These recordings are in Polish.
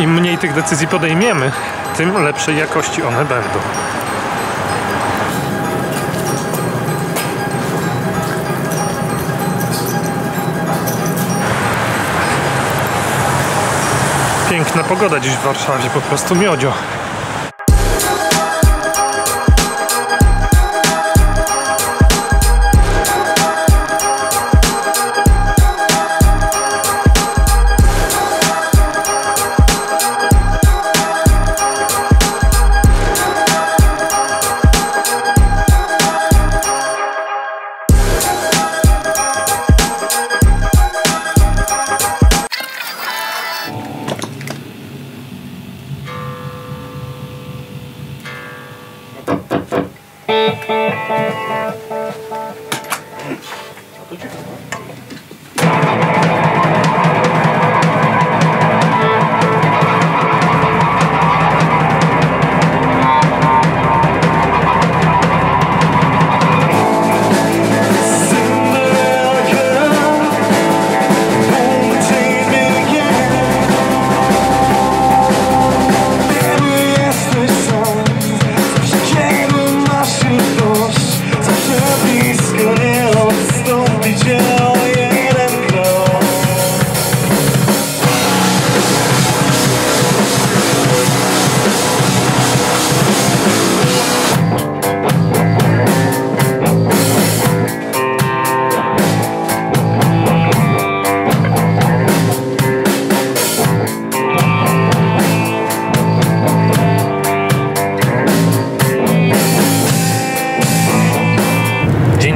im mniej tych decyzji podejmiemy, tym lepszej jakości one będą. Piękna pogoda dziś w Warszawie, po prostu miodzio. Dzień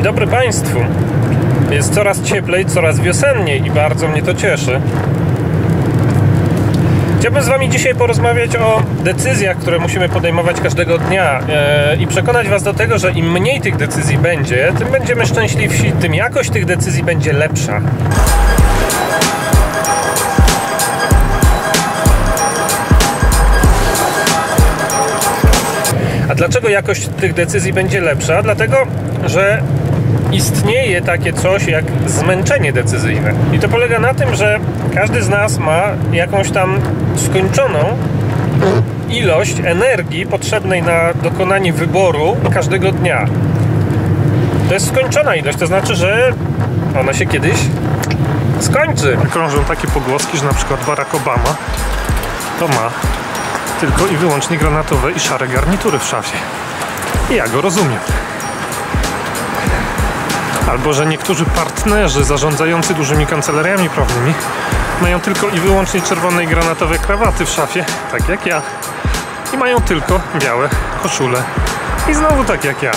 dobry Państwu. Jest coraz cieplej, coraz wiosenniej i bardzo mnie to cieszy. Chciałbym z Wami dzisiaj porozmawiać o decyzjach, które musimy podejmować każdego dnia e, i przekonać Was do tego, że im mniej tych decyzji będzie, tym będziemy szczęśliwsi, tym jakość tych decyzji będzie lepsza. A dlaczego jakość tych decyzji będzie lepsza? Dlatego, że istnieje takie coś jak zmęczenie decyzyjne. I to polega na tym, że każdy z nas ma jakąś tam skończoną ilość energii potrzebnej na dokonanie wyboru każdego dnia. To jest skończona ilość, to znaczy, że ona się kiedyś skończy. Krążą takie pogłoski, że na przykład Barack Obama to ma tylko i wyłącznie granatowe i szare garnitury w szafie. I ja go rozumiem. Albo że niektórzy partnerzy zarządzający dużymi kancelariami prawnymi mają tylko i wyłącznie czerwone i granatowe krawaty w szafie, tak jak ja. I mają tylko białe koszule. I znowu tak jak ja.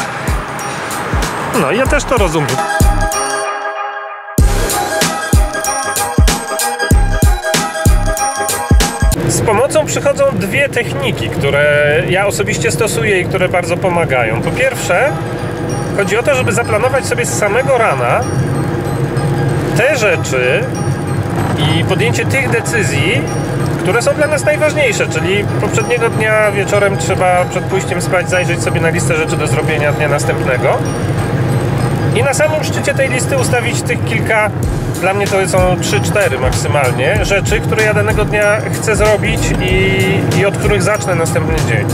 No, ja też to rozumiem. Z pomocą przychodzą dwie techniki, które ja osobiście stosuję i które bardzo pomagają. Po pierwsze, chodzi o to, żeby zaplanować sobie z samego rana te rzeczy i podjęcie tych decyzji, które są dla nas najważniejsze, czyli poprzedniego dnia wieczorem trzeba przed pójściem spać zajrzeć sobie na listę rzeczy do zrobienia dnia następnego i na samym szczycie tej listy ustawić tych kilka, dla mnie to są 3-4 maksymalnie, rzeczy, które ja danego dnia chcę zrobić i, i od których zacznę następny dzień.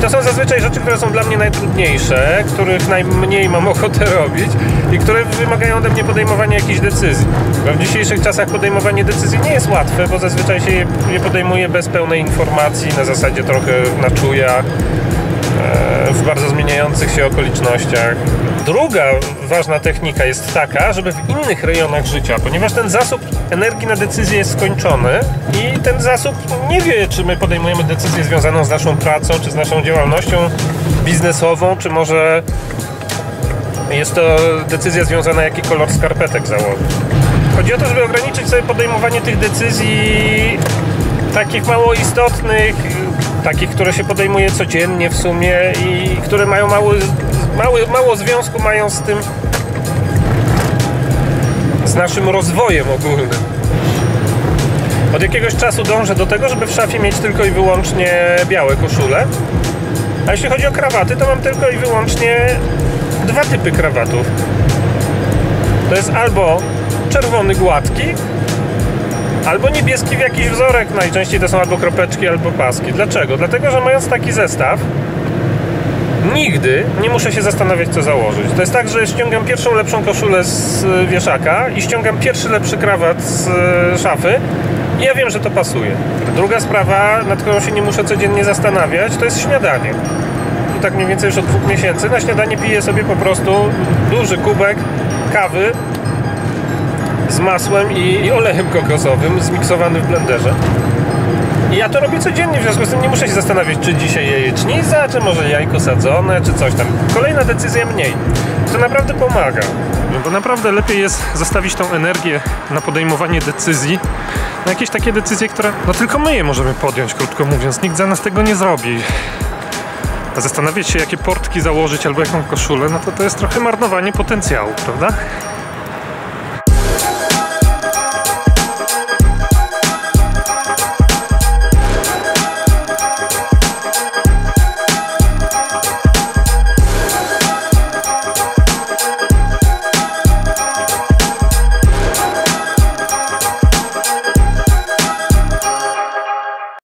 To są zazwyczaj rzeczy, które są dla mnie najtrudniejsze, których najmniej mam ochotę robić i które wymagają ode mnie podejmowania jakichś decyzji. Bo w dzisiejszych czasach podejmowanie decyzji nie jest łatwe, bo zazwyczaj się je podejmuje bez pełnej informacji, na zasadzie trochę na czuja, e, w bardzo zmieniających się okolicznościach. Druga ważna technika jest taka, żeby w innych rejonach życia, ponieważ ten zasób energii na decyzję jest skończony i ten zasób nie wie, czy my podejmujemy decyzję związaną z naszą pracą, czy z naszą działalnością biznesową, czy może jest to decyzja związana, jaki kolor skarpetek założyć. Chodzi o to, żeby ograniczyć sobie podejmowanie tych decyzji takich mało istotnych, takich, które się podejmuje codziennie w sumie i które mają mały, mały, mało związku mają z tym z naszym rozwojem ogólnym. Od jakiegoś czasu dążę do tego, żeby w szafie mieć tylko i wyłącznie białe koszule. A jeśli chodzi o krawaty, to mam tylko i wyłącznie dwa typy krawatów. To jest albo czerwony gładki, albo niebieski w jakiś wzorek. Najczęściej to są albo kropeczki, albo paski. Dlaczego? Dlatego, że mając taki zestaw, nigdy nie muszę się zastanawiać, co założyć. To jest tak, że ściągam pierwszą lepszą koszulę z y, wieszaka i ściągam pierwszy lepszy krawat z y, szafy i ja wiem, że to pasuje. Druga sprawa, nad którą się nie muszę codziennie zastanawiać, to jest śniadanie. I tak mniej więcej już od dwóch miesięcy na śniadanie piję sobie po prostu duży kubek kawy z masłem i, i olejem kokosowym zmiksowany w blenderze. I ja to robię codziennie, w związku z tym nie muszę się zastanawiać, czy dzisiaj jajecznica, czy może jajko sadzone, czy coś tam. Kolejna decyzja mniej. To naprawdę pomaga. Bo naprawdę lepiej jest zostawić tą energię na podejmowanie decyzji, na jakieś takie decyzje, które no tylko my je możemy podjąć, krótko mówiąc. Nikt za nas tego nie zrobi. A zastanawiać się, jakie portki założyć albo jaką koszulę, no to to jest trochę marnowanie potencjału, prawda?